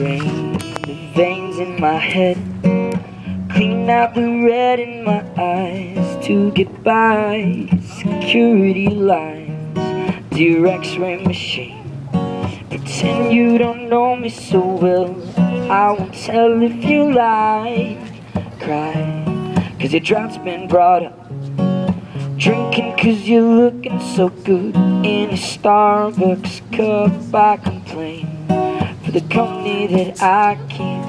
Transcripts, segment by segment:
Drain the veins in my head. Clean out the red in my eyes To get by. Security lines Dear x-ray machine. Pretend you don't know me so well. I won't tell if you lie. Cry Cause your drought's been brought up. Drinking cause you're looking so good In a Starbucks cup I complain For the company that I keep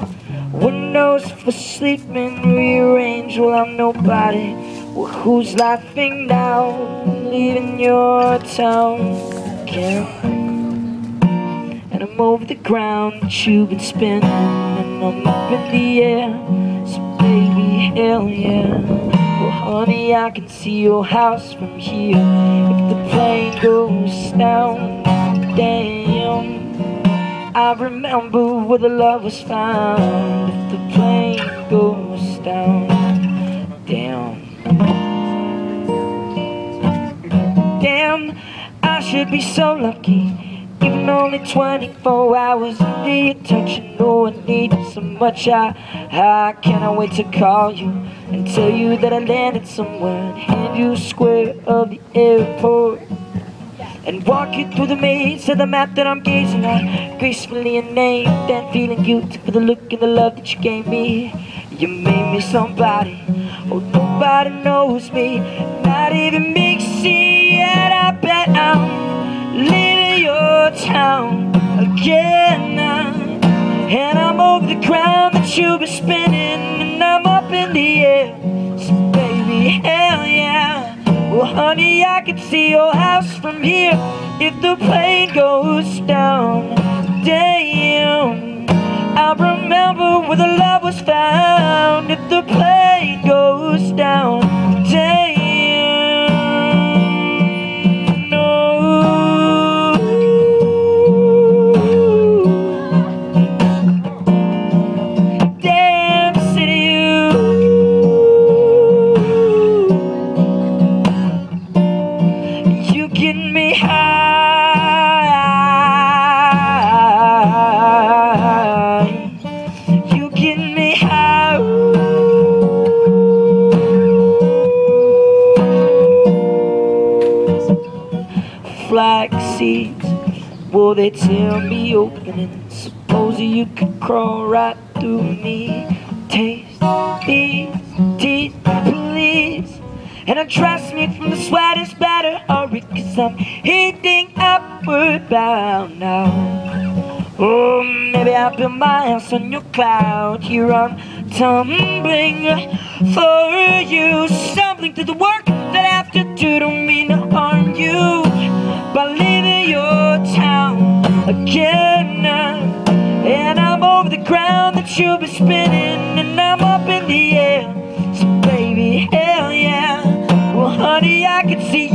Windows for sleeping rearranged Well I'm nobody. Well, Who's laughing now? Leaving your town. And I'm over the ground that you've been spinning And I'm up in the air So baby hell yeah. Well, Honey, I can see your house from here. If the plane goes down, damn I remember where the love was found. If the plane goes down, damn. Damn, I should be so lucky. Even only 24 hours your touch You know I need so much. I, I cannot wait to call you And tell you that I landed somewhere hand you square of the airport And walk you through the maze of the map that I'm gazing at Gracefully and named and feeling guilty For the look and the love that you gave me. You made me somebody. Oh, nobody knows me. Not even see, yet I bet I'm living your town again And I'm over the ground that you've been spinning And I'm up in the air. So baby, hell yeah Well honey, I can see your house from here If the plane goes down. Damn I remember where the love was found. If the plane flax seeds Will they tear me open and suppose you could crawl right through me? Taste these teeth, please. And I trust me from the sweatest better hurry Cause I'm heading upward bound now. Oh, maybe I'll build my house on your cloud Here. I'm tumbling for you Something to the work that I have to do Don't mean to harm you your town again And I'm over the ground that you've been spinning And I'm up in the air. So baby, hell yeah. Well honey, I can see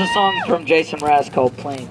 Was a song from Jason Mraz called Plane.